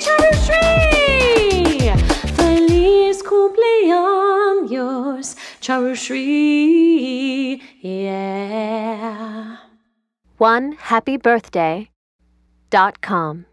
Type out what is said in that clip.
Charushri. Feliz cumpleaños, Yeah. One happy birthday dot com.